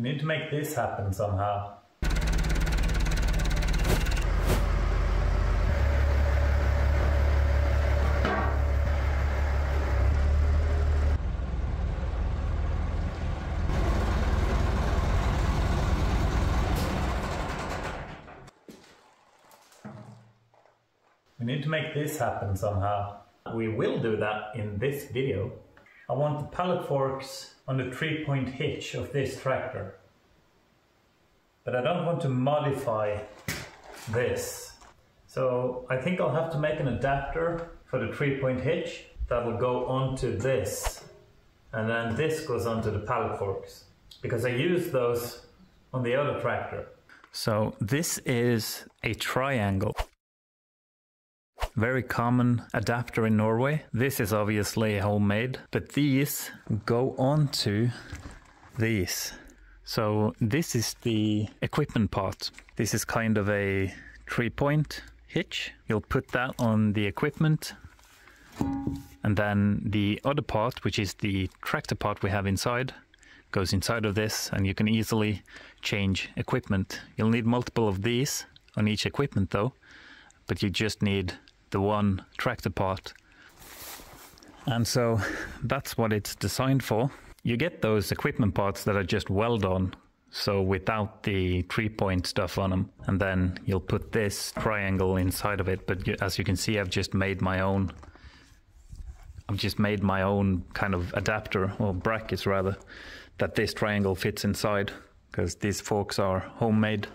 We need to make this happen somehow. We need to make this happen somehow. We will do that in this video. I want the pallet forks on the three-point hitch of this tractor. But I don't want to modify this. So I think I'll have to make an adapter for the three-point hitch that will go onto this. And then this goes onto the pallet forks. Because I use those on the other tractor. So this is a triangle very common adapter in Norway. This is obviously homemade, but these go onto these. So this is the equipment part. This is kind of a three point hitch. You'll put that on the equipment. And then the other part, which is the tractor part we have inside, goes inside of this and you can easily change equipment. You'll need multiple of these on each equipment though, but you just need the one tractor part. And so that's what it's designed for. You get those equipment parts that are just well done, so without the three point stuff on them. And then you'll put this triangle inside of it. But as you can see, I've just made my own. I've just made my own kind of adapter or brackets rather that this triangle fits inside because these forks are homemade.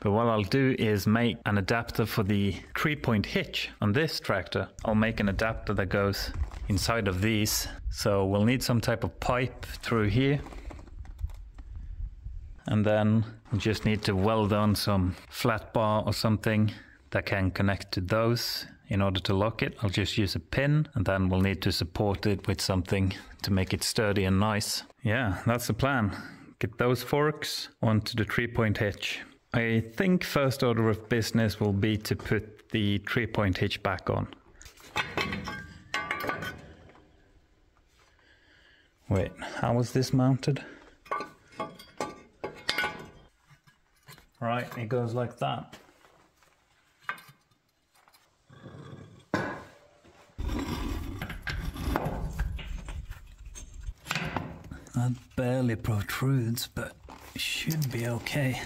But what I'll do is make an adapter for the three point hitch on this tractor. I'll make an adapter that goes inside of these. So we'll need some type of pipe through here. And then we just need to weld on some flat bar or something that can connect to those in order to lock it. I'll just use a pin and then we'll need to support it with something to make it sturdy and nice. Yeah, that's the plan. Get those forks onto the three point hitch. I think first order of business will be to put the three point hitch back on. Wait, how was this mounted? Right, it goes like that. That barely protrudes, but should be okay.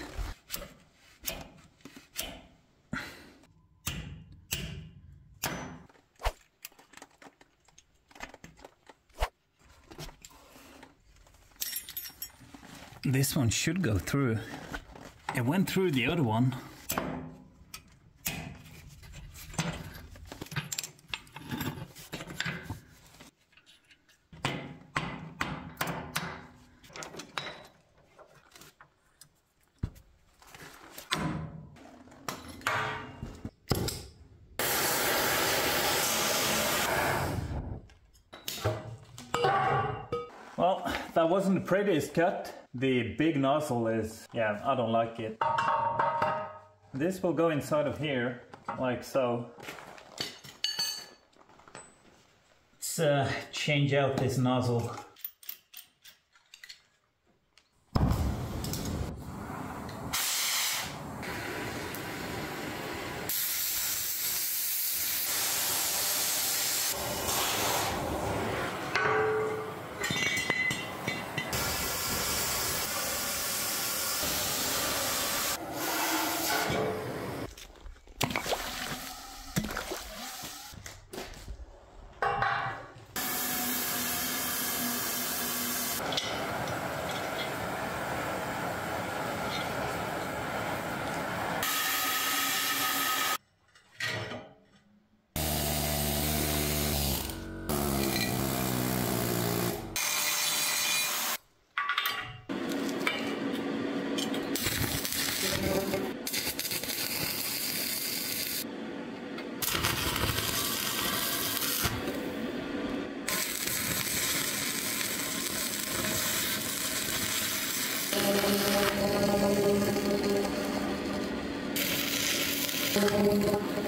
This one should go through. It went through the other one. Well, that wasn't the prettiest cut. The big nozzle is, yeah, I don't like it. This will go inside of here, like so. Let's uh, change out this nozzle. Thank you.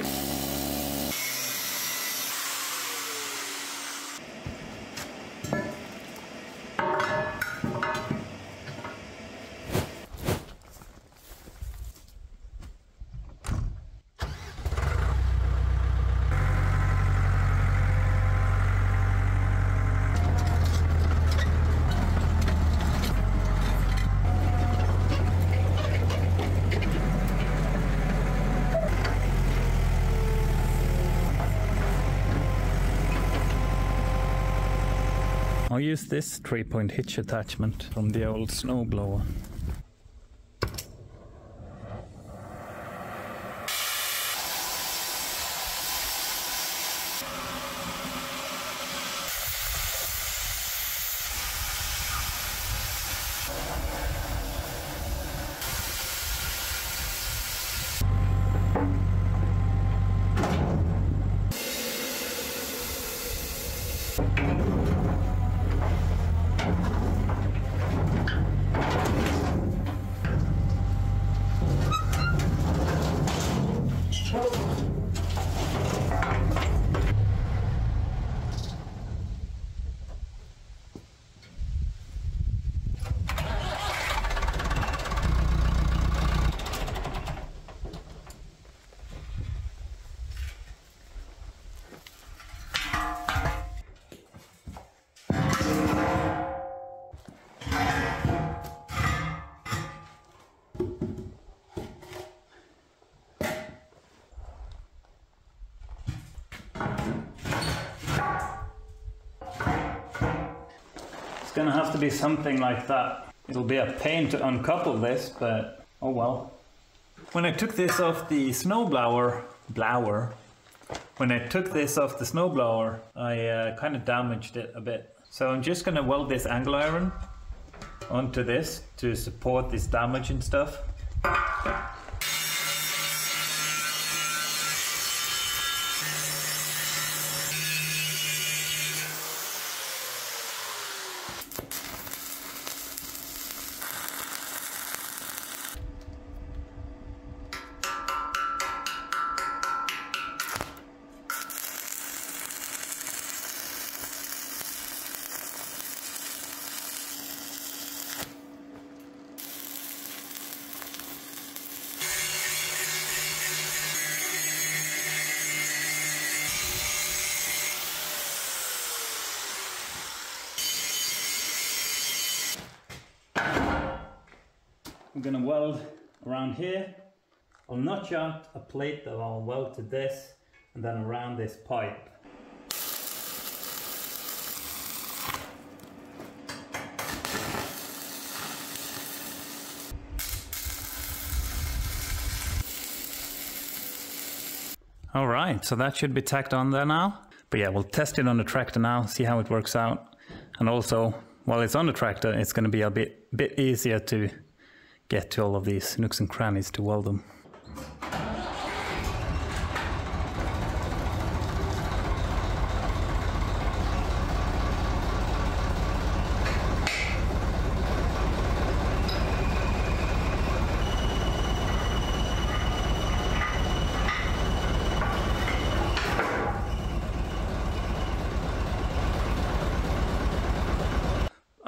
I'll use this three point hitch attachment from the old snowblower. It's gonna have to be something like that. It'll be a pain to uncouple this, but oh well. When I took this off the snowblower, blower, when I took this off the snowblower, I uh, kind of damaged it a bit. So I'm just gonna weld this angle iron onto this to support this damage and stuff. I'm gonna weld around here. I'll notch out a plate that I'll weld to this and then around this pipe. All right, so that should be tacked on there now. But yeah, we'll test it on the tractor now, see how it works out. And also, while it's on the tractor, it's going to be a bit, bit easier to get to all of these nooks and crannies to weld them.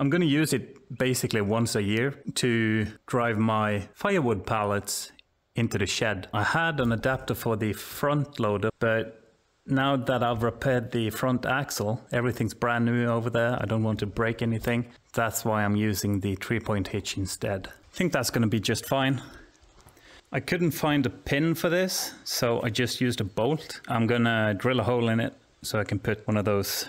I'm going to use it basically once a year to drive my firewood pallets into the shed. I had an adapter for the front loader, but now that I've repaired the front axle, everything's brand new over there. I don't want to break anything. That's why I'm using the three point hitch instead. I think that's going to be just fine. I couldn't find a pin for this, so I just used a bolt. I'm going to drill a hole in it so I can put one of those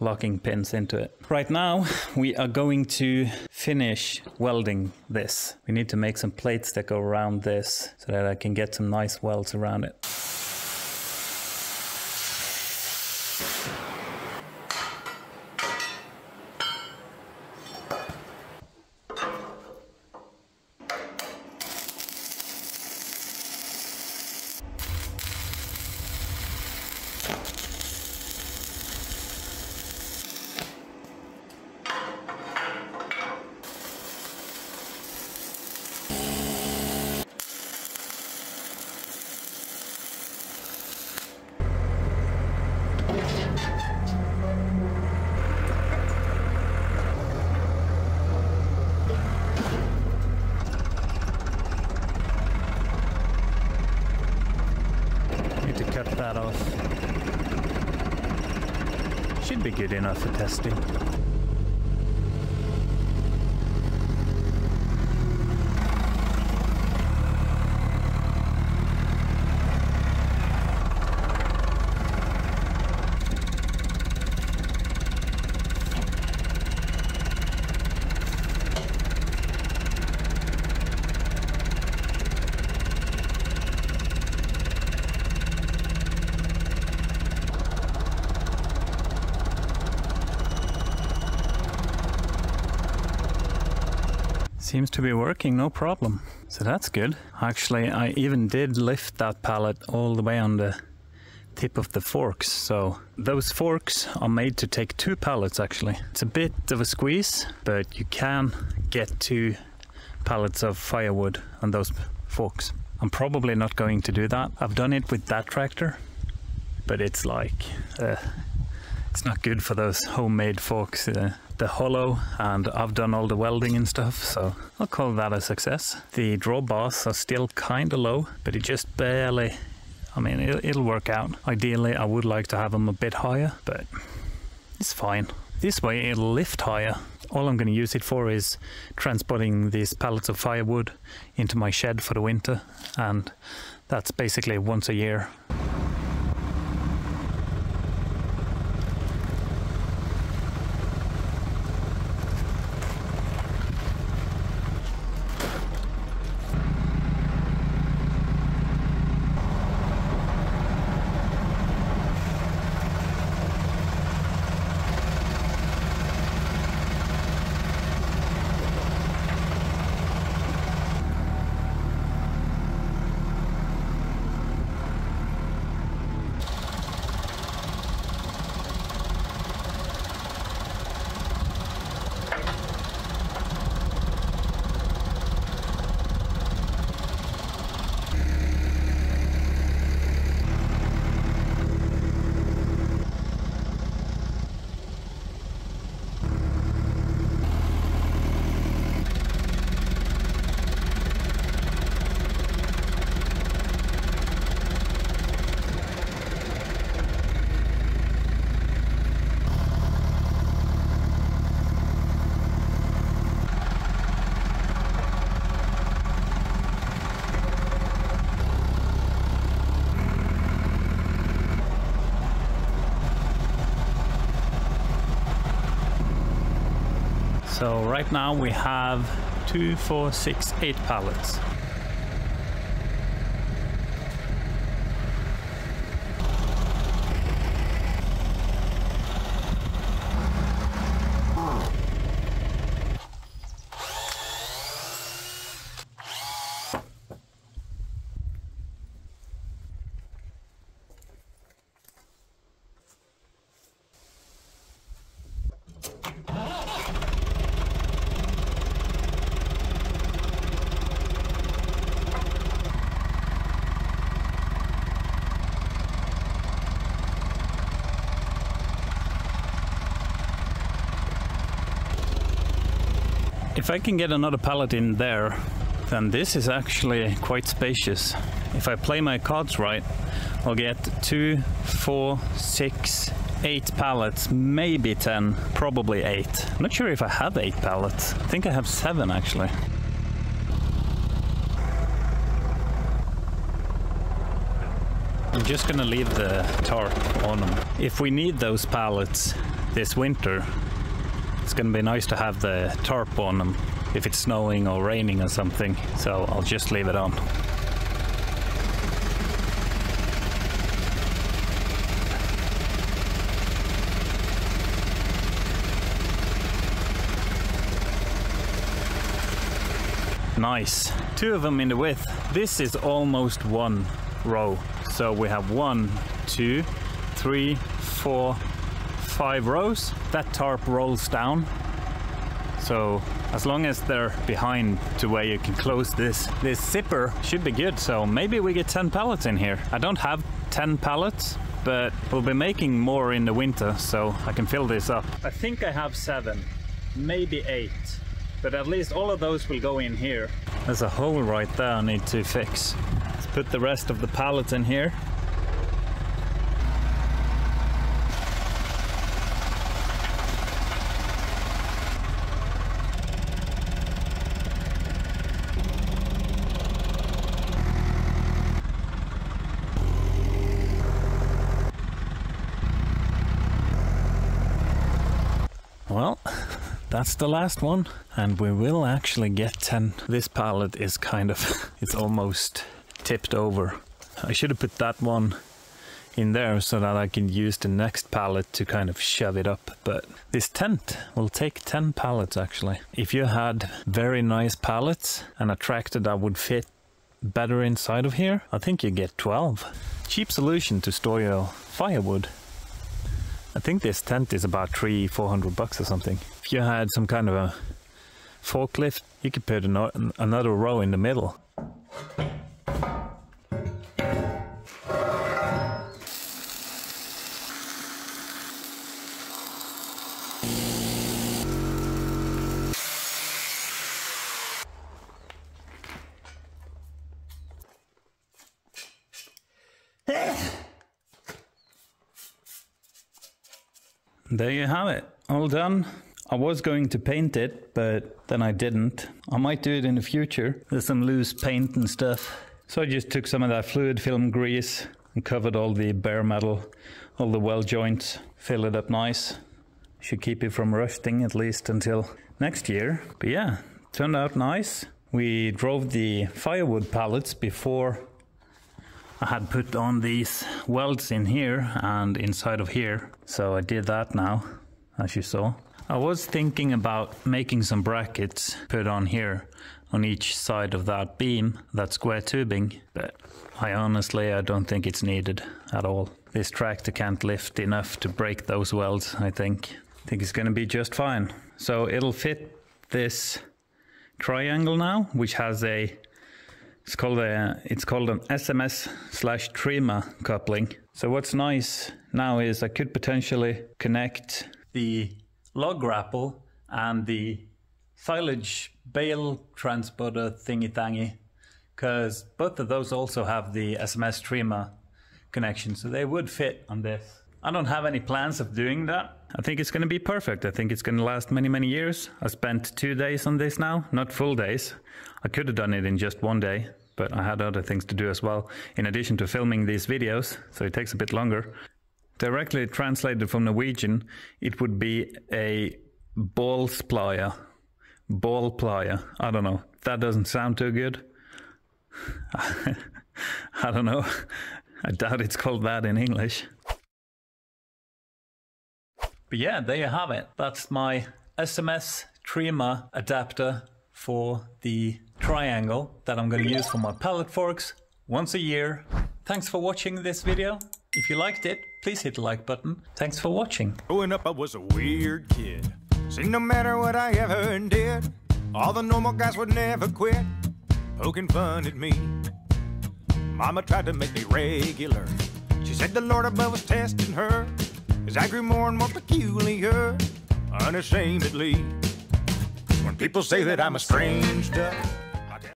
locking pins into it. Right now, we are going to finish welding this. We need to make some plates that go around this so that I can get some nice welds around it. Need to cut that off. Should be good enough for testing. Seems to be working no problem. So that's good. Actually, I even did lift that pallet all the way on the tip of the forks. So those forks are made to take two pallets actually. It's a bit of a squeeze, but you can get two pallets of firewood on those forks. I'm probably not going to do that. I've done it with that tractor, but it's like, uh, it's not good for those homemade forks. Uh, the hollow and I've done all the welding and stuff, so I'll call that a success. The drawbars are still kind of low, but it just barely, I mean, it'll, it'll work out. Ideally, I would like to have them a bit higher, but it's fine. This way it'll lift higher. All I'm going to use it for is transporting these pallets of firewood into my shed for the winter, and that's basically once a year. So right now we have two, four, six, eight pallets. If I can get another pallet in there, then this is actually quite spacious. If I play my cards right, I'll get two, four, six, eight pallets, maybe 10, probably eight. I'm not sure if I have eight pallets. I think I have seven actually. I'm just gonna leave the tarp on them. If we need those pallets this winter, it's gonna be nice to have the tarp on them if it's snowing or raining or something, so I'll just leave it on. Nice. Two of them in the width. This is almost one row. So we have one, two, three, four, five rows. That tarp rolls down. So as long as they're behind to where you can close this, this zipper should be good. So maybe we get 10 pallets in here. I don't have 10 pallets, but we'll be making more in the winter, so I can fill this up. I think I have seven, maybe eight, but at least all of those will go in here. There's a hole right there I need to fix. Let's put the rest of the pallets in here. Well, that's the last one, and we will actually get 10. This pallet is kind of, it's almost tipped over. I should have put that one in there so that I can use the next pallet to kind of shove it up. But this tent will take 10 pallets actually. If you had very nice pallets and a tractor that would fit better inside of here, I think you get 12. Cheap solution to store your firewood. I think this tent is about three, four hundred bucks or something. If you had some kind of a forklift, you could put another row in the middle. There you have it, all done. I was going to paint it, but then I didn't. I might do it in the future. There's some loose paint and stuff. So I just took some of that fluid film grease and covered all the bare metal, all the weld joints, fill it up nice. Should keep it from rusting at least until next year. But yeah, turned out nice. We drove the firewood pallets before I had put on these welds in here and inside of here. So I did that now, as you saw. I was thinking about making some brackets put on here on each side of that beam, that square tubing, but I honestly I don't think it's needed at all. This tractor can't lift enough to break those welds, I think. I think it's going to be just fine. So it'll fit this triangle now, which has a it's called a it's called an SMS slash Trima coupling. So what's nice now is I could potentially connect the log grapple and the silage bale transporter thingy thingy because both of those also have the SMS Trima connection, so they would fit on this. I don't have any plans of doing that. I think it's going to be perfect. I think it's going to last many, many years. I spent two days on this now, not full days. I could have done it in just one day, but I had other things to do as well, in addition to filming these videos, so it takes a bit longer. Directly translated from Norwegian, it would be a ball splier. Ball plier. I don't know. That doesn't sound too good. I don't know. I doubt it's called that in English. But yeah, there you have it. That's my SMS Trima adapter for the triangle that I'm going to use for my pallet forks once a year. Thanks for watching this video. If you liked it, please hit the like button. Thanks for watching. Growing up, I was a weird kid. See, no matter what I ever did, all the normal guys would never quit poking fun at me. Mama tried to make me regular. She said the Lord above was testing her. As I grew more and more peculiar, unashamedly. When people say that I'm a strange duck,